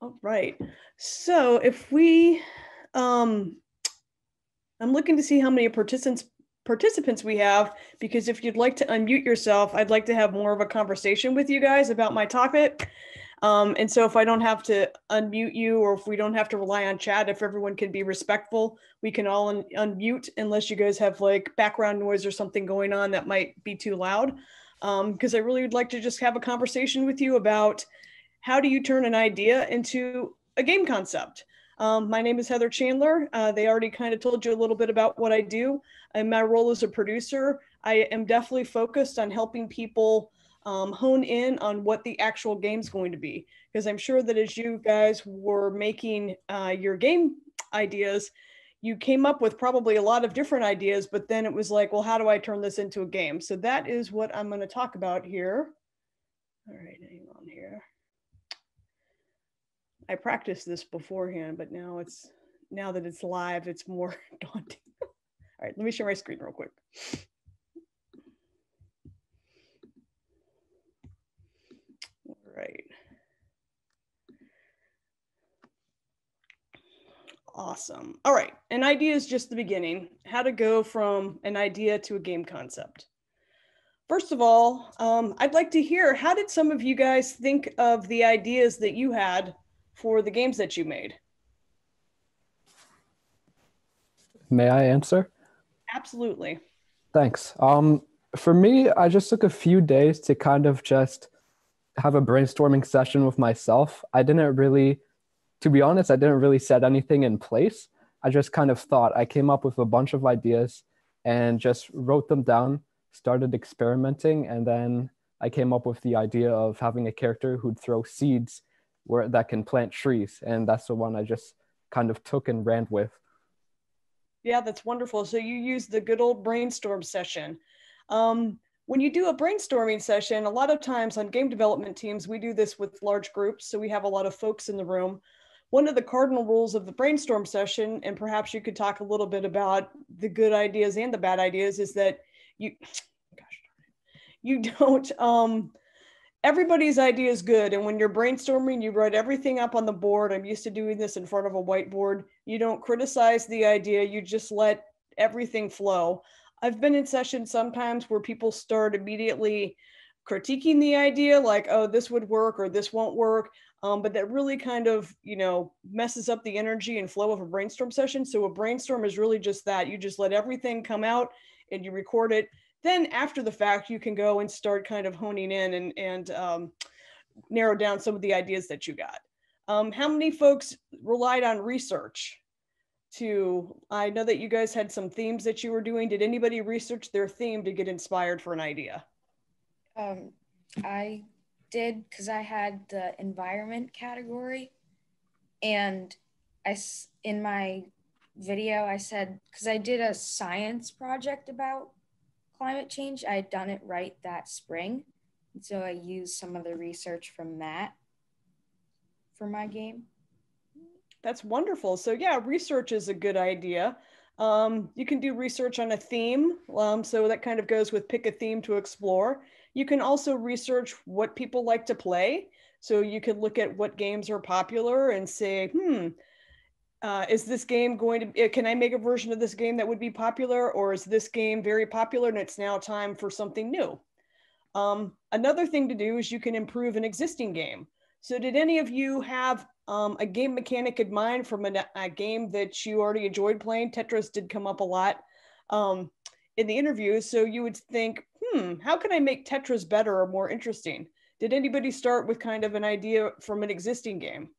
All right. So if we, um, I'm looking to see how many participants participants we have because if you'd like to unmute yourself, I'd like to have more of a conversation with you guys about my topic. Um, and so if I don't have to unmute you or if we don't have to rely on chat, if everyone can be respectful, we can all un unmute unless you guys have like background noise or something going on that might be too loud. Because um, I really would like to just have a conversation with you about how do you turn an idea into a game concept? Um, my name is Heather Chandler. Uh, they already kind of told you a little bit about what I do. In my role as a producer, I am definitely focused on helping people um, hone in on what the actual game's going to be. Because I'm sure that as you guys were making uh, your game ideas, you came up with probably a lot of different ideas, but then it was like, well, how do I turn this into a game? So that is what I'm going to talk about here. All right, hang on here. I practiced this beforehand, but now it's now that it's live, it's more daunting. All right, let me share my screen real quick. All right. Awesome. All right, an idea is just the beginning. How to go from an idea to a game concept. First of all, um, I'd like to hear how did some of you guys think of the ideas that you had for the games that you made? May I answer? Absolutely. Thanks. Um, for me, I just took a few days to kind of just have a brainstorming session with myself. I didn't really, to be honest, I didn't really set anything in place. I just kind of thought I came up with a bunch of ideas and just wrote them down, started experimenting, and then I came up with the idea of having a character who'd throw seeds where that can plant trees. And that's the one i just kind of took and ran with. Yeah that's wonderful. So you use the good old brainstorm session. Um, when you do a brainstorming session a lot of times on game development teams we do this with large groups so we have a lot of folks in the room. One of the cardinal rules of the brainstorm session and perhaps you could talk a little bit about the good ideas and the bad ideas is that you gosh you don't um, everybody's idea is good. And when you're brainstorming, you write everything up on the board. I'm used to doing this in front of a whiteboard. You don't criticize the idea, you just let everything flow. I've been in sessions sometimes where people start immediately critiquing the idea, like, oh, this would work or this won't work. Um, but that really kind of, you know, messes up the energy and flow of a brainstorm session. So a brainstorm is really just that. You just let everything come out and you record it then after the fact, you can go and start kind of honing in and, and um, narrow down some of the ideas that you got. Um, how many folks relied on research to, I know that you guys had some themes that you were doing. Did anybody research their theme to get inspired for an idea? Um, I did because I had the environment category and I, in my video, I said, because I did a science project about climate change. I had done it right that spring. So I used some of the research from that for my game. That's wonderful. So, yeah, research is a good idea. Um, you can do research on a theme. Um, so, that kind of goes with pick a theme to explore. You can also research what people like to play. So, you could look at what games are popular and say, hmm, uh, is this game going to, eh, can I make a version of this game that would be popular or is this game very popular and it's now time for something new? Um, another thing to do is you can improve an existing game. So did any of you have um, a game mechanic in mind from a, a, game that you already enjoyed playing? Tetris did come up a lot um, in the interviews. So you would think, hmm, how can I make Tetris better or more interesting? Did anybody start with kind of an idea from an existing game?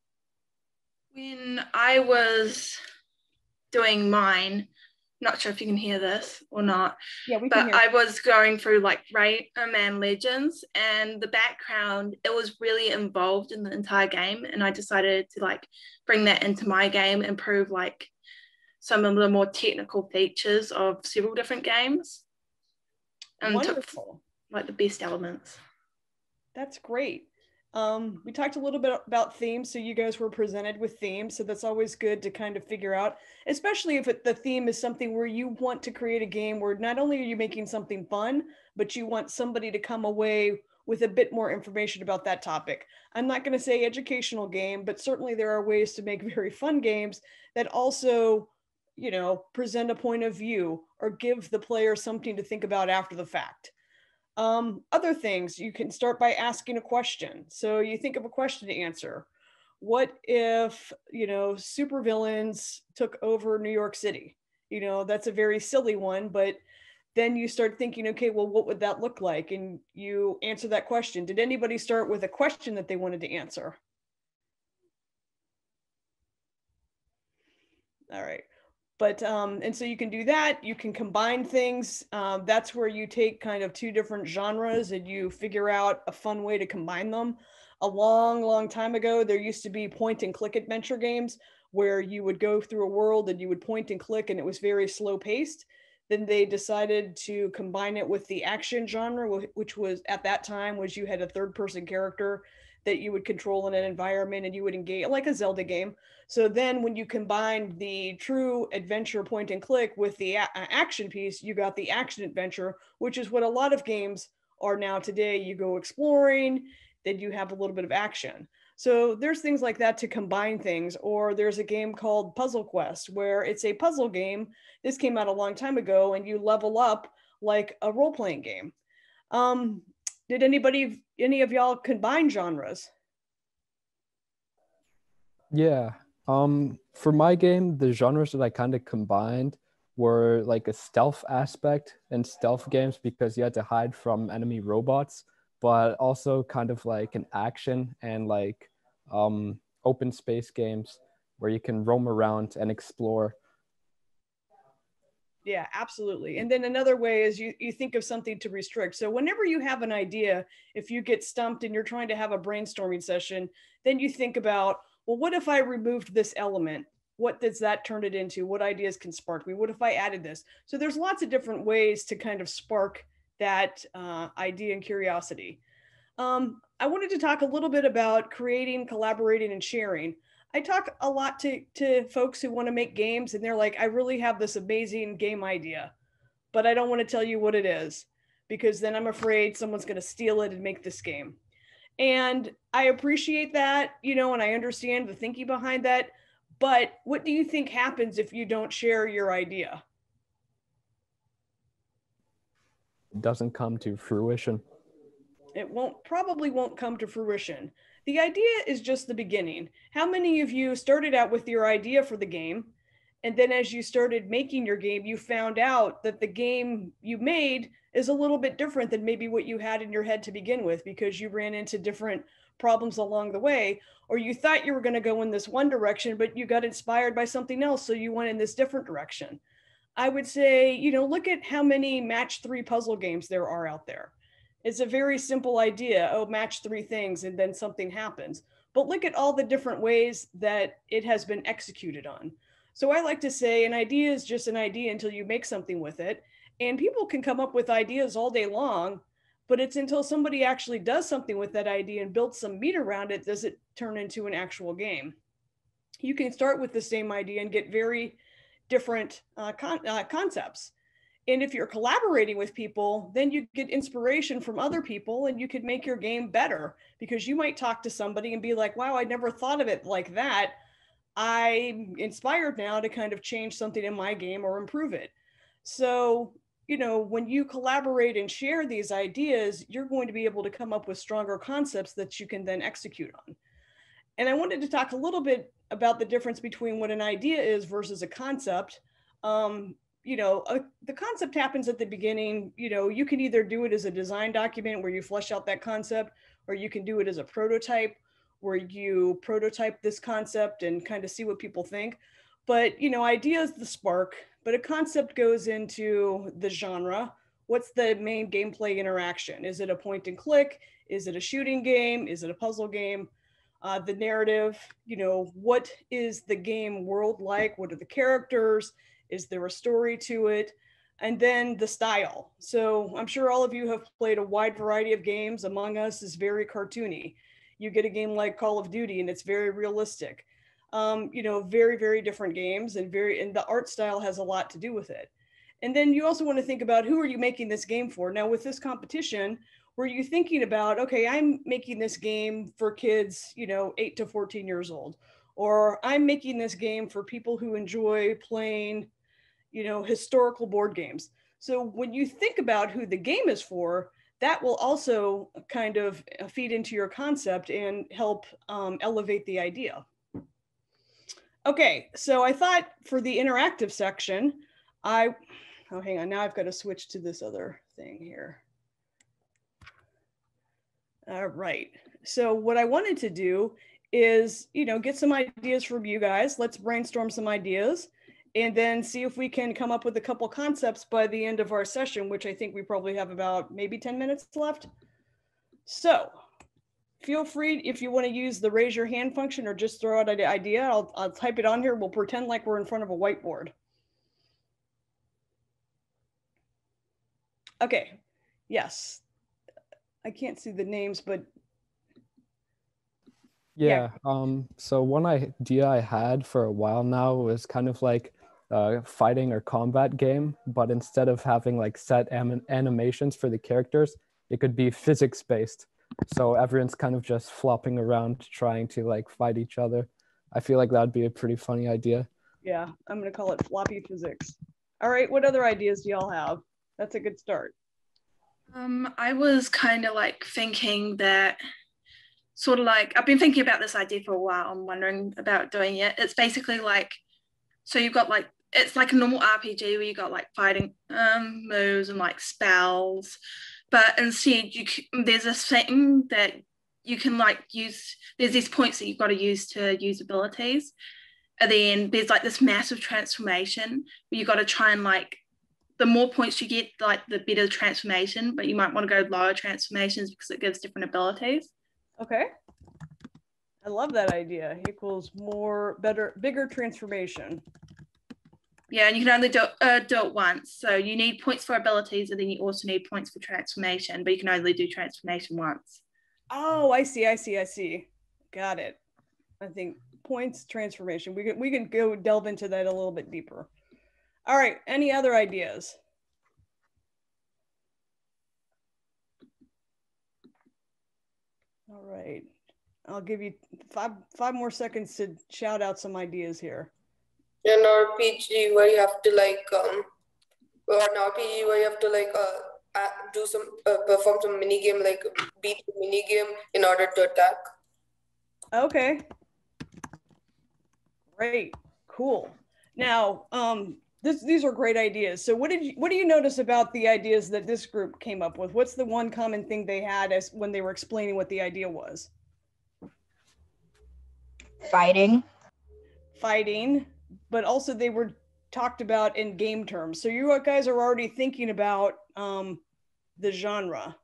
When I was doing mine, not sure if you can hear this or not. Yeah, we can. But I was going through like Rayman Legends, and the background it was really involved in the entire game, and I decided to like bring that into my game, improve like some of the more technical features of several different games, and Wonderful. took like the best elements. That's great. Um, we talked a little bit about themes, so you guys were presented with themes, so that's always good to kind of figure out, especially if it, the theme is something where you want to create a game where not only are you making something fun, but you want somebody to come away with a bit more information about that topic. I'm not going to say educational game, but certainly there are ways to make very fun games that also, you know, present a point of view or give the player something to think about after the fact. Um, other things, you can start by asking a question. So you think of a question to answer. What if, you know, supervillains took over New York City? You know, that's a very silly one, but then you start thinking, okay, well, what would that look like? And you answer that question. Did anybody start with a question that they wanted to answer? All right. But, um, and so you can do that. You can combine things. Um, that's where you take kind of two different genres and you figure out a fun way to combine them. A long, long time ago, there used to be point and click adventure games where you would go through a world and you would point and click and it was very slow paced then they decided to combine it with the action genre, which was at that time was you had a third person character that you would control in an environment and you would engage like a Zelda game. So then when you combined the true adventure point and click with the a- action piece, you got the action adventure, which is what a lot of games are now today. You go exploring, then you have a little bit of action. So there's things like that to combine things. Or there's a game called Puzzle Quest where it's a puzzle game. This came out a long time ago, and you level up like a role playing game. Um, did anybody, any of y'all combine genres? Yeah. Um, for my game, the genres that I kind of combined were like a stealth aspect in stealth games because you had to hide from enemy robots, but also kind of like an action and like um, open space games where you can roam around and explore. Yeah, absolutely. And then another way is you, you think of something to restrict. So whenever you have an idea, if you get stumped and you're trying to have a brainstorming session, then you think about, well, what if I removed this element? What does that turn it into? What ideas can spark me? What if I added this? So there's lots of different ways to kind of spark that uh, idea and curiosity. Um, I wanted to talk a little bit about creating, collaborating, and sharing. I talk a lot to, to folks who want to make games, and they're like, I really have this amazing game idea, but I don't want to tell you what it is because then I'm afraid someone's going to steal it and make this game. And I appreciate that, you know, and I understand the thinking behind that. But what do you think happens if you don't share your idea? It doesn't come to fruition it won't probably won't come to fruition. The idea is just the beginning. How many of you started out with your idea for the game and then as you started making your game you found out that the game you made is a little bit different than maybe what you had in your head to begin with because you ran into different problems along the way or you thought you were going to go in this one direction but you got inspired by something else so you went in this different direction. I would say, you know, look at how many match 3 puzzle games there are out there it's a very simple idea. Oh, match three things and then something happens. But look at all the different ways that it has been executed on. So I like to say an idea is just an idea until you make something with it. And people can come up with ideas all day long, but it's until somebody actually does something with that idea and builds some meat around it does it turn into an actual game. You can start with the same idea and get very different uh, con- uh, concepts. And if you're collaborating with people, then you get inspiration from other people and you could make your game better because you might talk to somebody and be like, wow, I never thought of it like that. I'm inspired now to kind of change something in my game or improve it. So, you know, when you collaborate and share these ideas, you're going to be able to come up with stronger concepts that you can then execute on. And I wanted to talk a little bit about the difference between what an idea is versus a concept. Um, you know, uh, the concept happens at the beginning. You know, you can either do it as a design document where you flesh out that concept, or you can do it as a prototype where you prototype this concept and kind of see what people think. But, you know, idea is the spark, but a concept goes into the genre. What's the main gameplay interaction? Is it a point and click? Is it a shooting game? Is it a puzzle game? Uh, the narrative, you know, what is the game world like? What are the characters? Is there a story to it? And then the style. So I'm sure all of you have played a wide variety of games. Among Us is very cartoony. You get a game like Call of Duty and it's very realistic. Um, you know, very, very different games and very, and the art style has a lot to do with it. And then you also want to think about who are you making this game for? Now, with this competition, were you thinking about, okay, I'm making this game for kids, you know, eight to 14 years old, or I'm making this game for people who enjoy playing, you know, historical board games. So when you think about who the game is for, that will also kind of feed into your concept and help um, elevate the idea. Okay, so I thought for the interactive section, I, oh, hang on, now I've got to switch to this other thing here. All right, so what I wanted to do is, you know, get some ideas from you guys. Let's brainstorm some ideas and then see if we can come up with a couple concepts by the end of our session, which I think we probably have about maybe 10 minutes left. So feel free if you want to use the raise your hand function or just throw out an idea. I'll, I'll type it on here. We'll pretend like we're in front of a whiteboard. Okay, yes. I can't see the names, but yeah, yeah. Um, so one idea I had for a while now was kind of like a fighting or combat game, but instead of having like set anim- animations for the characters, it could be physics based. So everyone's kind of just flopping around trying to like fight each other. I feel like that'd be a pretty funny idea. Yeah, I'm gonna call it floppy physics. All right, what other ideas do y'all have? That's a good start. Um, I was kind of like thinking that sort of like I've been thinking about this idea for a while. I'm wondering about doing it. It's basically like so you've got like it's like a normal RPG where you got like fighting um, moves and like spells, but instead you there's this thing that you can like use. There's these points that you've got to use to use abilities, and then there's like this massive transformation where you got to try and like the more points you get, like the better transformation. But you might want to go lower transformations because it gives different abilities. Okay. I love that idea. Equals more, better, bigger transformation. Yeah, and you can only do, uh, do it once. So you need points for abilities, and then you also need points for transformation, but you can only do transformation once. Oh, I see, I see, I see. Got it. I think points transformation. We can we can go delve into that a little bit deeper. All right. Any other ideas? All right. I'll give you five five more seconds to shout out some ideas here an RPG where you have to like um or an RPG where you have to like uh do some uh, perform some mini game like beat the mini game in order to attack. Okay. Great. Cool. Now, um, this, these are great ideas. So, what did you, what do you notice about the ideas that this group came up with? What's the one common thing they had as when they were explaining what the idea was? Fighting. Fighting but also they were talked about in game terms. So you guys are already thinking about um, the genre,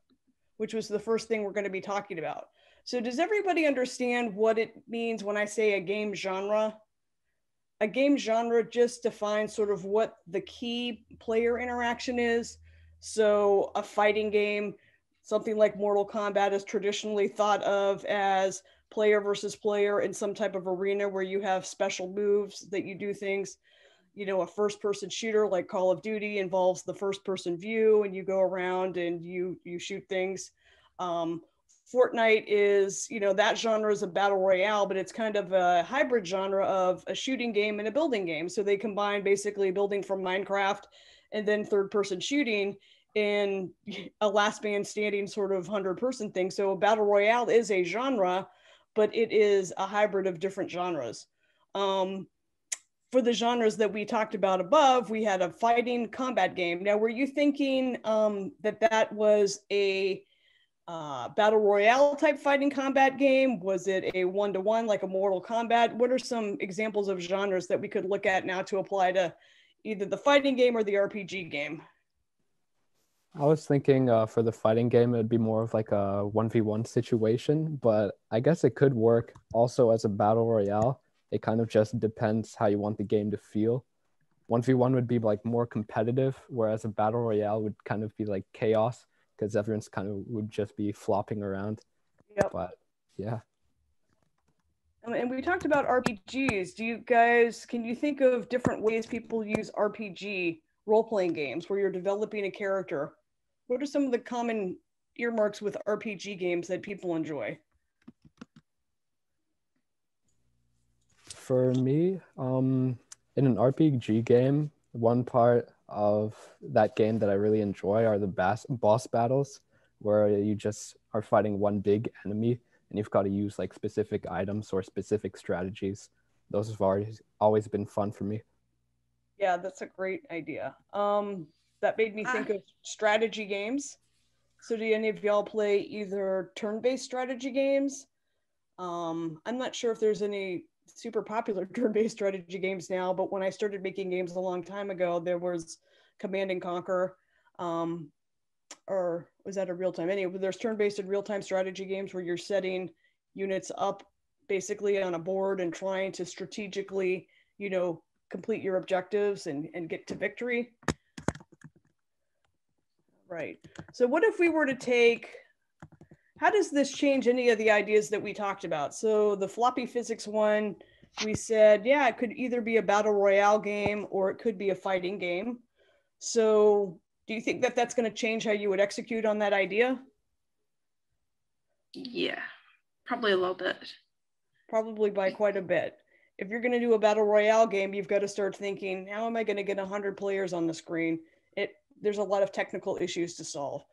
which was the first thing we're going to be talking about. So does everybody understand what it means when I say a game genre? A game genre just defines sort of what the key player interaction is. So a fighting game, something like Mortal Kombat is traditionally thought of as player versus player in some type of arena where you have special moves that you do things. You know a first person shooter like call of duty involves the first person view and you go around and you you shoot things. Um, fortnite is you know that genre is a battle royale but it's kind of a hybrid genre of a shooting game and a building game. So they combine basically building from minecraft and then third person shooting in a last man standing sort of 100 person thing. So a battle royale is a genre but it is a hybrid of different genres. Um, for the genres that we talked about above, we had a fighting combat game. Now, were you thinking um, that that was a uh, battle royale type fighting combat game? Was it a one to one like a Mortal Kombat? What are some examples of genres that we could look at now to apply to either the fighting game or the RPG game? I was thinking uh, for the fighting game, it'd be more of like a 1v1 situation, but I guess it could work also as a battle royale. It kind of just depends how you want the game to feel. 1v1 would be like more competitive, whereas a battle royale would kind of be like chaos because everyone's kind of would just be flopping around. Yep. But yeah. And we talked about RPGs. Do you guys, can you think of different ways people use RPG role playing games where you're developing a character? What are some of the common earmarks with RPG games that people enjoy? For me, um, in an RPG game, one part of that game that I really enjoy are the bas- boss battles, where you just are fighting one big enemy and you've got to use like specific items or specific strategies. Those have always always been fun for me. Yeah, that's a great idea. Um, that made me think of strategy games. So, do any of y'all play either turn-based strategy games? Um, I'm not sure if there's any super popular turn-based strategy games now, but when I started making games a long time ago, there was Command and Conquer, um, or was that a real time? Anyway, there's turn-based and real-time strategy games where you're setting units up basically on a board and trying to strategically, you know, complete your objectives and, and get to victory. Right. So what if we were to take, how does this change any of the ideas that we talked about? So the floppy physics one, we said, yeah, it could either be a battle royale game or it could be a fighting game. So do you think that that's going to change how you would execute on that idea? Yeah, probably a little bit. Probably by quite a bit. If you're going to do a battle royale game, you've got to start thinking, how am I going to get 100 players on the screen? It there's a lot of technical issues to solve.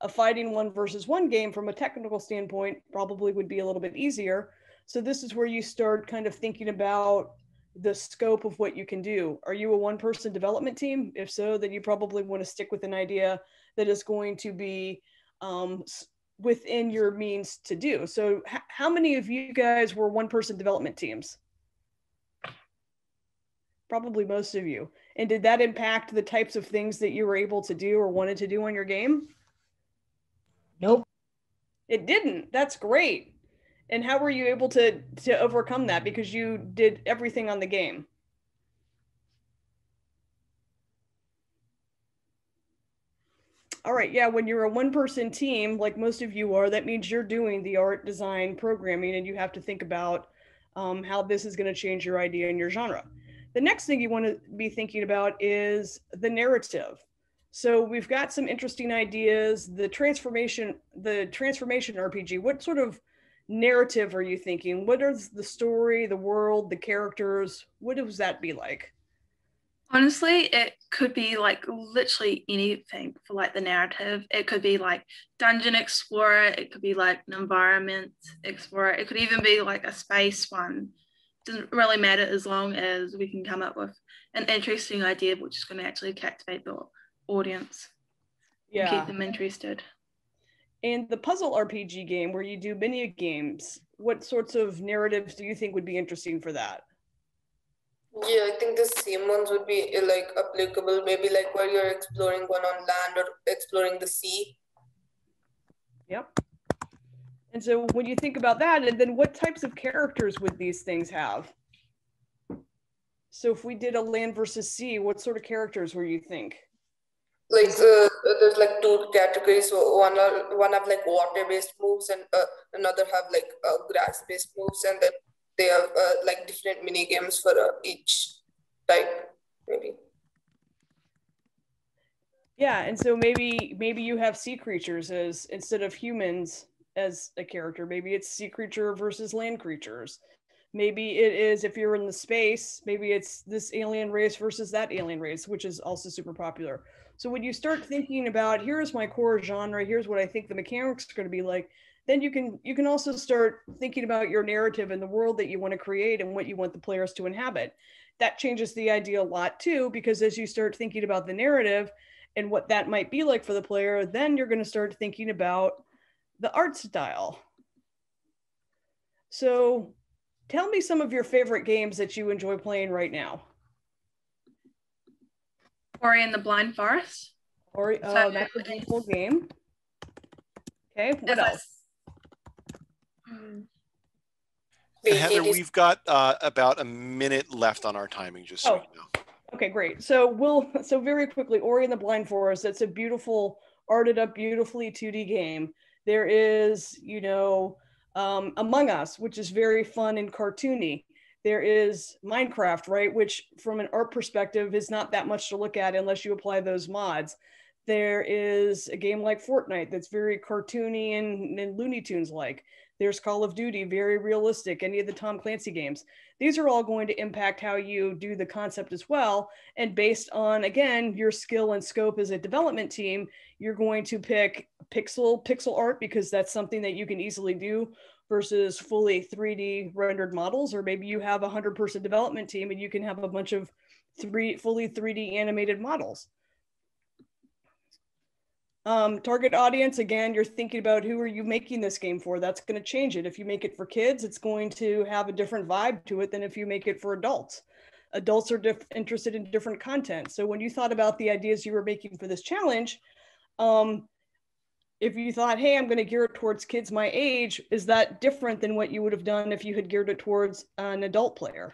A fighting one versus one game from a technical standpoint probably would be a little bit easier. So this is where you start kind of thinking about the scope of what you can do. Are you a one person development team? If so, then you probably want to stick with an idea that is going to be um, within your means to do. So, h- how many of you guys were one person development teams? Probably most of you. And did that impact the types of things that you were able to do or wanted to do on your game? Nope. It didn't. That's great. And how were you able to to overcome that because you did everything on the game? All right, yeah, when you're a one person team, like most of you are, that means you're doing the art, design, programming, and you have to think about um, how this is going to change your idea and your genre. The next thing you want to be thinking about is the narrative. So we've got some interesting ideas. The transformation, the transformation RPG. What sort of narrative are you thinking? What is the story, the world, the characters? What does that be like? Honestly, it could be like literally anything for like the narrative. It could be like dungeon explorer, it could be like an environment explorer, it could even be like a space one. It doesn't really matter as long as we can come up with an interesting idea which is going to actually captivate the audience. Yeah. Keep them interested. And the puzzle RPG game where you do mini games, what sorts of narratives do you think would be interesting for that? Yeah, I think the same ones would be uh, like applicable, maybe like where you're exploring one on land or exploring the sea. Yep. And so when you think about that, and then what types of characters would these things have? So if we did a land versus sea, what sort of characters were you think? like uh, there's like two categories so one are one have like water based moves and uh, another have like uh, grass based moves and then they have uh, like different mini games for uh, each type maybe yeah and so maybe maybe you have sea creatures as instead of humans as a character. Maybe it's sea creature versus land creatures. Maybe it is if you're in the space maybe it's this alien race versus that alien race which is also super popular. So when you start thinking about here's my core genre, here's what I think the mechanics are going to be like, then you can you can also start thinking about your narrative and the world that you want to create and what you want the players to inhabit. That changes the idea a lot too, because as you start thinking about the narrative and what that might be like for the player, then you're going to start thinking about the art style. So tell me some of your favorite games that you enjoy playing right now. Ori and the Blind Forest. Ori, oh, that's a beautiful game. Okay, what else? Heather, we've got uh, about a minute left on our timing, just so oh. you know. Okay, great. So we'll so very quickly, Ori and the Blind Forest. That's a beautiful, arted up, beautifully 2D game. There is, you know, um, Among Us, which is very fun and cartoony there is Minecraft, right? Which, from an art perspective, is not that much to look at unless you apply those mods. There is a game like Fortnite that's very cartoony and, and Looney Tunes like. There's Call of Duty, very realistic, any of the Tom Clancy games. These are all going to impact how you do the concept as well. And based on, again, your skill and scope as a development team, you're going to pick pixel pixel art because that's something that you can easily do versus fully 3D rendered models. Or maybe you have a 100 person development team and you can have a bunch of three fully 3D animated models. Um, target audience, again, you're thinking about who are you making this game for? That's going to change it. If you make it for kids, it's going to have a different vibe to it than if you make it for adults. Adults are interested in different content. So when you thought about the ideas you were making for this challenge, um, if you thought, hey, I'm going to gear it towards kids my age, is that different than what you would have done if you had geared it towards an adult player?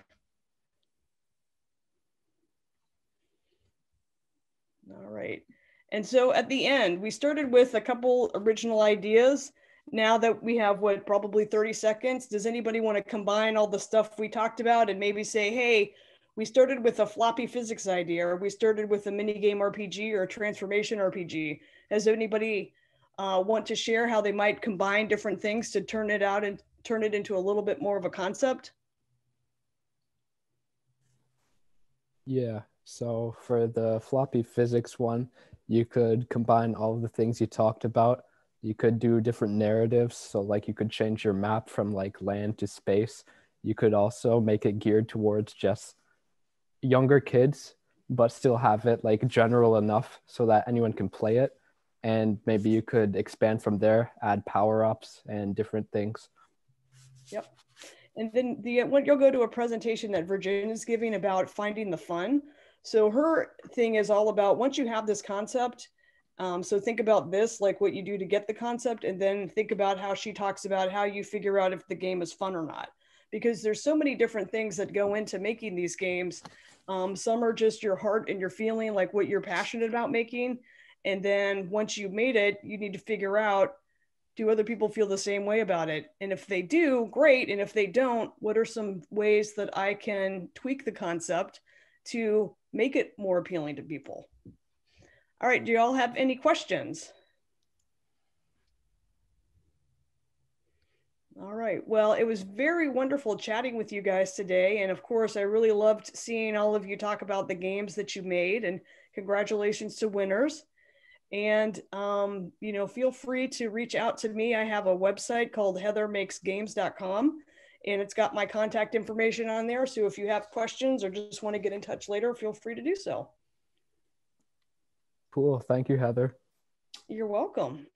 All right. And so at the end, we started with a couple original ideas. Now that we have what probably 30 seconds, does anybody want to combine all the stuff we talked about and maybe say, hey, we started with a floppy physics idea, or we started with a mini game RPG or a transformation RPG. Does anybody uh, want to share how they might combine different things to turn it out and turn it into a little bit more of a concept? Yeah. So for the floppy physics one, you could combine all the things you talked about. You could do different narratives. So, like, you could change your map from like land to space. You could also make it geared towards just younger kids, but still have it like general enough so that anyone can play it. And maybe you could expand from there, add power ups and different things. Yep. And then the when you'll go to a presentation that Virginia is giving about finding the fun. So her thing is all about once you have this concept, um, so think about this, like what you do to get the concept, and then think about how she talks about how you figure out if the game is fun or not. Because there's so many different things that go into making these games. Um, some are just your heart and your feeling, like what you're passionate about making. And then once you've made it, you need to figure out do other people feel the same way about it? And if they do, great. And if they don't, what are some ways that I can tweak the concept to make it more appealing to people. All right, do y'all have any questions? All right. Well, it was very wonderful chatting with you guys today. And of course, I really loved seeing all of you talk about the games that you made and congratulations to winners. And, um, you know, feel free to reach out to me. I have a website called heathermakesgames.com and it's got my contact information on there. So if you have questions or just want to get in touch later, feel free to do so. Cool. Thank you, Heather. You're welcome.